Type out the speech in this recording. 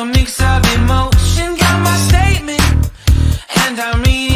a mix of emotion. Got my statement, and I'm reading.